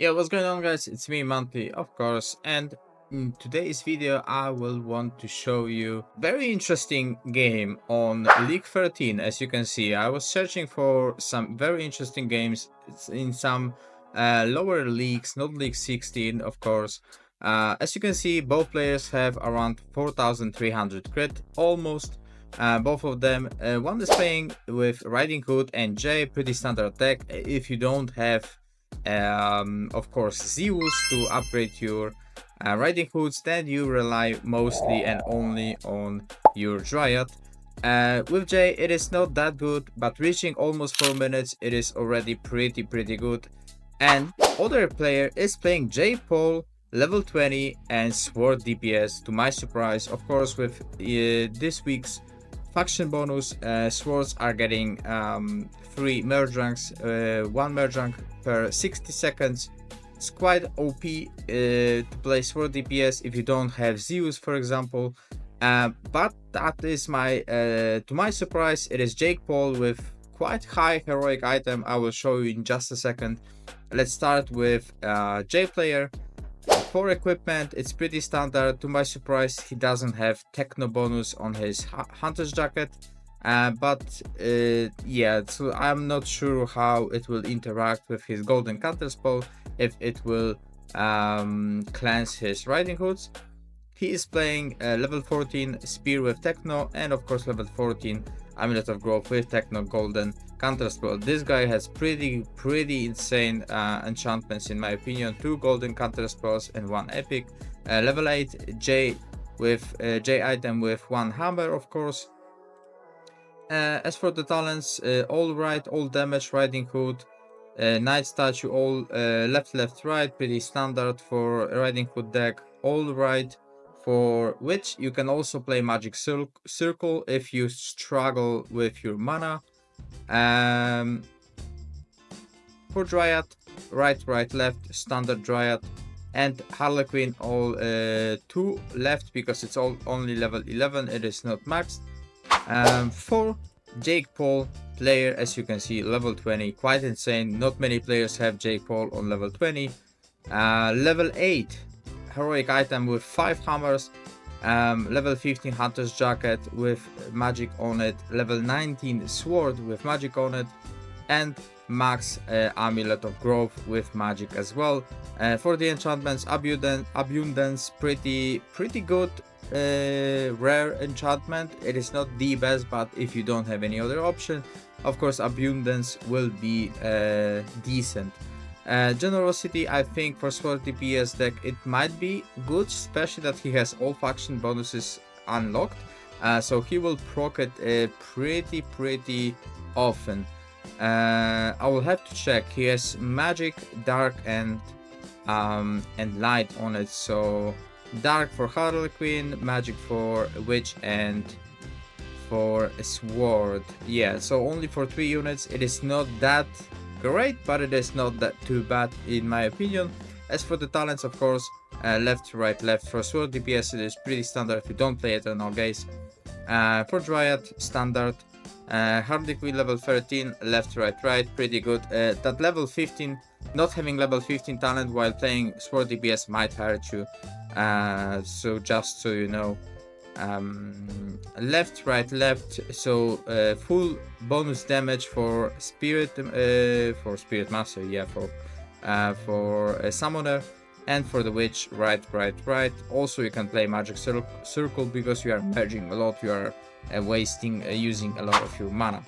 Yeah, what's going on guys? It's me, Manty, of course, and in today's video I will want to show you very interesting game on League 13. As you can see, I was searching for some very interesting games in some uh, lower leagues, not League 16, of course. Uh, as you can see, both players have around 4,300 crit, almost. Uh, both of them. Uh, one is playing with Riding Hood and Jay, pretty standard deck. If you don't have um, of course Zeus to upgrade your uh, riding hoods then you rely mostly and only on your Dryad. Uh, with Jay it is not that good but reaching almost 4 minutes it is already pretty pretty good and other player is playing Jake Paul level 20 and sword DPS to my surprise of course with uh, this week's faction bonus uh, swords are getting um, free merge ranks uh, one merge rank per 60 seconds. It's quite OP uh, to play sword DPS if you don't have Zeus, for example. Uh, but that is my, uh, to my surprise, it is Jake Paul with quite high heroic item. I will show you in just a second. Let's start with uh, J player. For equipment, it's pretty standard. To my surprise, he doesn't have techno bonus on his hunter's jacket. Uh, but uh, yeah, so I'm not sure how it will interact with his golden counter spell, if it will um, cleanse his riding hoods. He is playing uh, level 14 spear with techno and of course level 14 amulet of growth with techno golden counter spell. This guy has pretty pretty insane uh, enchantments in my opinion. Two golden counter spells and one epic. Uh, level 8 Jay with uh, Jay item with one hammer of course uh, as for the talents, uh, all right, all damage, riding hood, uh, knight statue, all uh, left, left, right, pretty standard for riding hood deck. All right, for which you can also play magic cir circle if you struggle with your mana. Um, for dryad, right, right, left, standard dryad, and Harlequin all uh, two left because it's all only level 11. It is not maxed. Um, for Jake Paul player, as you can see, level 20, quite insane. Not many players have Jake Paul on level 20. Uh, level 8, heroic item with 5 hammers. Um, level 15 hunter's jacket with magic on it. Level 19 sword with magic on it. And max uh, amulet of growth with magic as well. Uh, for the enchantments, abundance, abundance pretty pretty good uh, rare enchantment. It is not the best, but if you don't have any other option, of course, abundance will be uh, decent. Uh, generosity, I think for Sword DPS deck, it might be good, especially that he has all faction bonuses unlocked. Uh, so he will proc it uh, pretty, pretty often. Uh, I will have to check. He has magic, dark, and um, and light on it. So dark for Harlequin, magic for witch, and for a sword. Yeah, so only for three units. It is not that great, but it is not that too bad in my opinion. As for the talents, of course, uh, left, right, left. For sword DPS, it is pretty standard if you don't play it on all guys. Uh, for Dryad, standard. Uh, level 13, left, right, right, pretty good. Uh, that level 15, not having level 15 talent while playing Sword DPS might hurt you. Uh, so just so you know, um, left, right, left. So uh, full bonus damage for Spirit, uh, for Spirit Master, yeah, for uh, for a Summoner. And for the Witch, right, right, right. Also, you can play Magic Circle because you are merging a lot. You are uh, wasting uh, using a lot of your mana.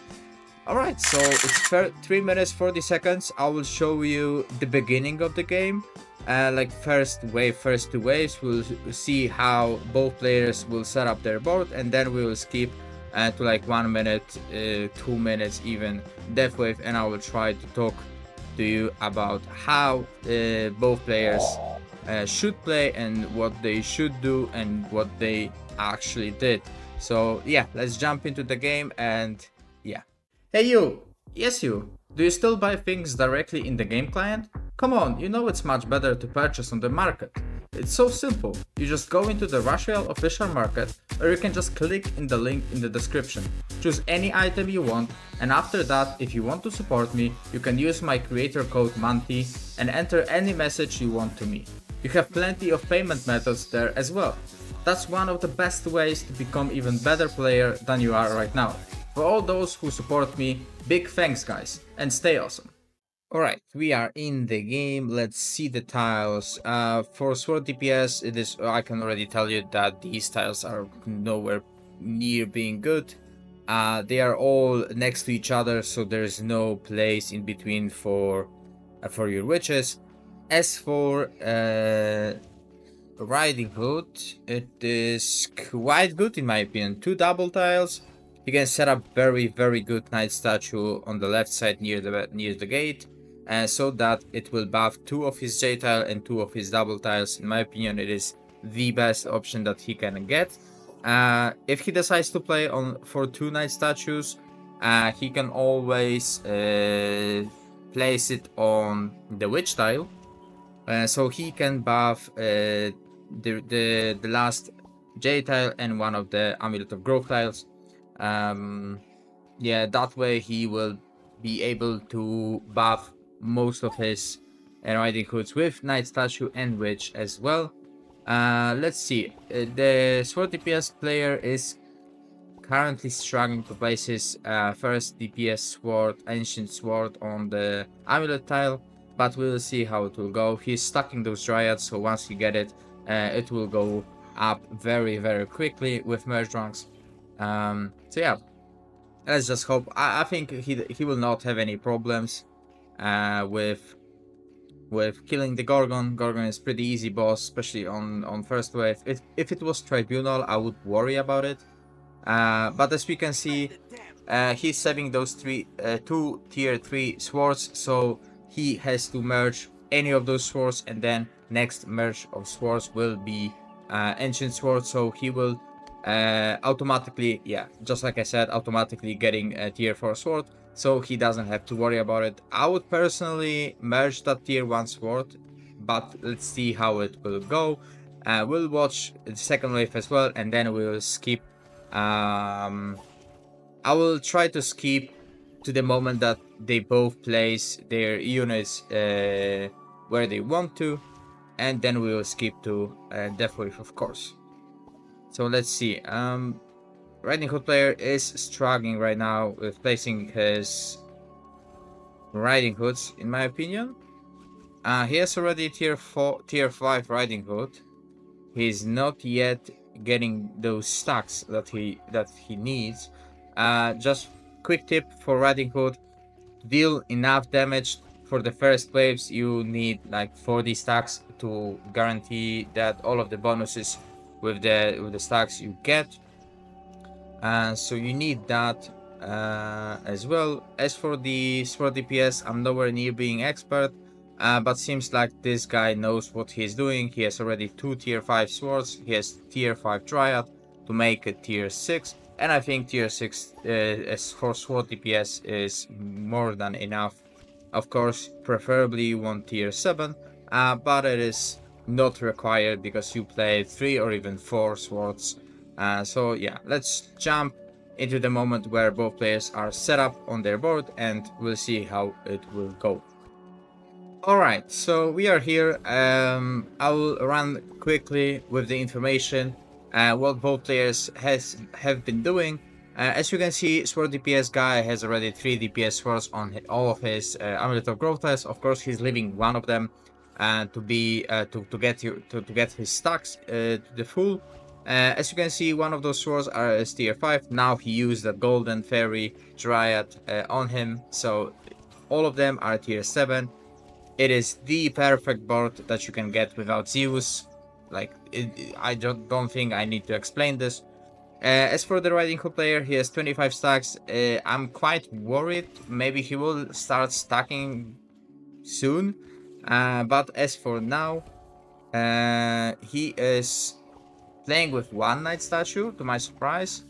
Alright, so it's 3 minutes 40 seconds. I will show you the beginning of the game. Uh, like first wave, first two waves, we'll see how both players will set up their board and then we will skip uh, to like 1 minute, uh, 2 minutes even death wave and I will try to talk to you about how uh, both players uh, should play and what they should do and what they actually did. So yeah, let's jump into the game and yeah. Hey you! Yes you! Do you still buy things directly in the game client? Come on, you know it's much better to purchase on the market. It's so simple. You just go into the Rush official market or you can just click in the link in the description. Choose any item you want and after that if you want to support me you can use my creator code MANTY and enter any message you want to me. You have plenty of payment methods there as well. That's one of the best ways to become even better player than you are right now. For all those who support me, big thanks guys and stay awesome. Alright, we are in the game, let's see the tiles. Uh, for Sword DPS, it is, I can already tell you that these tiles are nowhere near being good. Uh, they are all next to each other, so there's no place in between for uh, for your witches. As for uh, Riding Hood, it is quite good in my opinion. Two double tiles. You can set up very very good knight statue on the left side near the near the gate uh, so that it will buff two of his Jay tile and two of his double tiles. In my opinion, it is the best option that he can get. Uh, if he decides to play on for two knight statues, uh, he can always uh, place it on the witch tile, uh, so he can buff uh, the, the the last Jay tile and one of the amulet of growth tiles. Um, yeah, that way he will be able to buff most of his riding hoods with Knight Statue and Witch as well. Uh, let's see, uh, the Sword DPS player is currently struggling to place his uh, first DPS sword, Ancient Sword on the Amulet tile, but we'll see how it will go. He's stacking those Dryads, so once he get it, uh, it will go up very, very quickly with Merge Ranks. Um, so yeah, let's just hope. I, I think he, he will not have any problems uh, with with killing the Gorgon. Gorgon is pretty easy boss, especially on, on first wave. If, if it was Tribunal, I would worry about it. Uh, but as we can see, uh, he's saving those three, uh, two tier 3 swords, so he has to merge any of those swords, and then next merge of swords will be uh, Ancient Sword, so he will uh, automatically, yeah, just like I said, automatically getting a tier 4 sword so he doesn't have to worry about it. I would personally merge that tier 1 sword, but let's see how it will go. Uh, we'll watch the second wave as well, and then we'll skip. Um, I will try to skip to the moment that they both place their units uh, where they want to, and then we will skip to uh, Death Wave, of course. So let's see. Um, Riding Hood player is struggling right now with placing his Riding Hoods, in my opinion. Uh, he has already tier 4, tier 5 Riding Hood. He's not yet getting those stacks that he that he needs. Uh, just quick tip for Riding Hood: deal enough damage for the first waves. You need like 40 stacks to guarantee that all of the bonuses with the with the stacks you get uh, so you need that uh, as well. As for the sword DPS, I'm nowhere near being expert, uh, but seems like this guy knows what he's doing. He has already two tier 5 swords, he has tier 5 dryad to make a tier 6, and I think tier 6 uh, for sword DPS is more than enough. Of course, preferably you want tier 7, uh, but it is not required because you play 3 or even 4 swords uh, so yeah, let's jump into the moment where both players are set up on their board and we'll see how it will go. Alright, so we are here. Um, I will run quickly with the information uh, what both players has have been doing. Uh, as you can see, Sword DPS guy has already 3 DPS swords on all of his uh, Amulet of Growth tests. Of course, he's leaving one of them uh, to be uh, to, to get to, to get his stacks uh, to the full. Uh, as you can see, one of those swords are is tier 5. Now he used the golden fairy dryad uh, on him, so all of them are tier 7. It is the perfect board that you can get without Zeus. Like, it, I don't, don't think I need to explain this. Uh, as for the Riding Hood player, he has 25 stacks. Uh, I'm quite worried. Maybe he will start stacking soon. Uh, but as for now, uh, he is playing with one knight statue, to my surprise.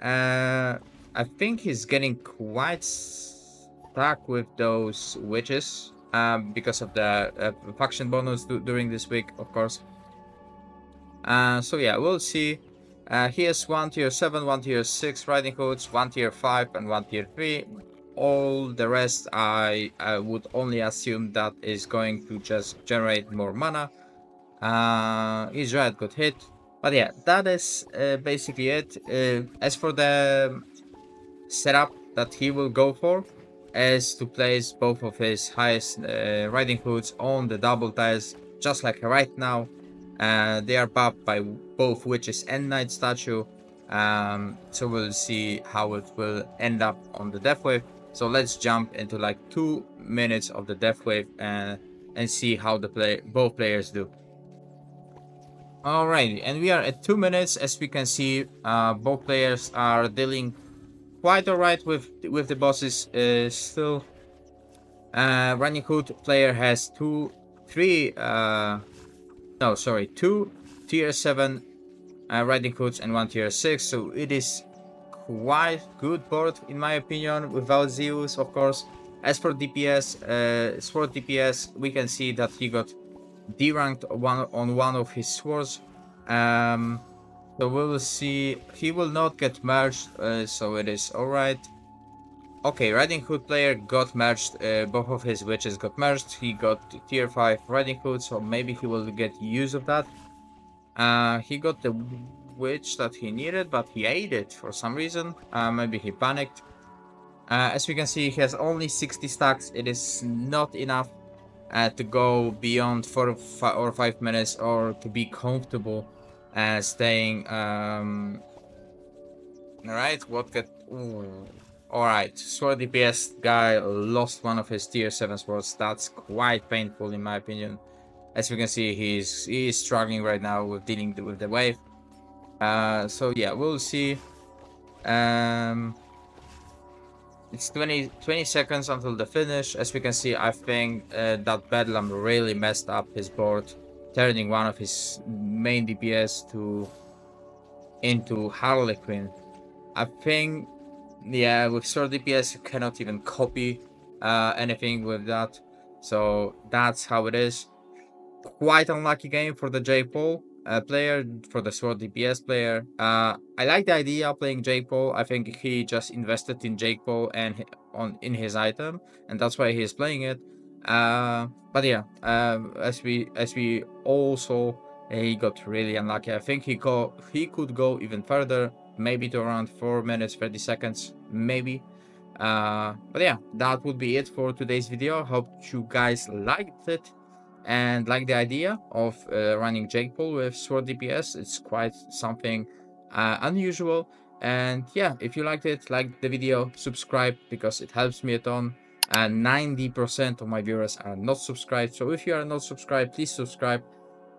Uh, I think he's getting quite stuck with those witches um, because of the uh, faction bonus during this week, of course. Uh, so yeah, we'll see. Uh, here's one tier 7, one tier 6 riding hoods, one tier 5 and one tier 3. All the rest I, I would only assume that is going to just generate more mana. Uh, his red got hit. But yeah, that is uh, basically it. Uh, as for the setup that he will go for, is to place both of his highest uh, riding hoods on the double tiles, just like right now. Uh, they are buffed by both witches and knight statue. Um, so we'll see how it will end up on the death wave. So let's jump into like two minutes of the death wave and and see how the play both players do. Alrighty, and we are at two minutes. As we can see, uh, both players are dealing quite alright with with the bosses. Uh, still, uh, Running Hood player has two, three. Uh, no, sorry, two tier 7 uh, Riding Hoods and one tier 6, so it is quite good board in my opinion, without Zeus of course. As for DPS, uh, sword DPS, we can see that he got D-ranked one, on one of his swords. Um, so we will see, he will not get merged, uh, so it is alright. Okay, Riding Hood player got merged, uh, both of his witches got merged, he got tier 5 Riding Hood, so maybe he will get use of that. Uh, he got the witch that he needed, but he ate it for some reason, uh, maybe he panicked. Uh, as we can see, he has only 60 stacks, it is not enough uh, to go beyond 4 or 5 minutes or to be comfortable uh, staying... Um... Alright, what get... Ooh. Alright, Sword DPS guy lost one of his tier 7 swords. That's quite painful in my opinion. As we can see, he's he's struggling right now with dealing with the wave. Uh, so yeah, we'll see. Um, it's 20, 20 seconds until the finish. As we can see, I think uh, that Bedlam really messed up his board, turning one of his main DPS to into Harlequin. I think yeah, with Sword DPS you cannot even copy uh, anything with that. So that's how it is. Quite unlucky game for the Jake Paul uh, player, for the Sword DPS player. Uh, I like the idea of playing Jake Paul. I think he just invested in Jake Paul and on in his item, and that's why he's playing it. Uh, but yeah, um, as we as we all saw, he got really unlucky. I think he go he could go even further maybe to around 4 minutes 30 seconds maybe uh, but yeah that would be it for today's video hope you guys liked it and like the idea of uh, running Jake Paul with sword DPS it's quite something uh, unusual. And yeah if you liked it like the video subscribe because it helps me a ton. And 90% of my viewers are not subscribed. So if you are not subscribed please subscribe.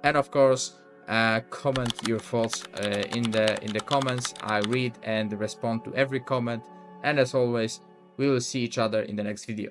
And of course uh, comment your thoughts uh, in the in the comments. I read and respond to every comment. And as always we will see each other in the next video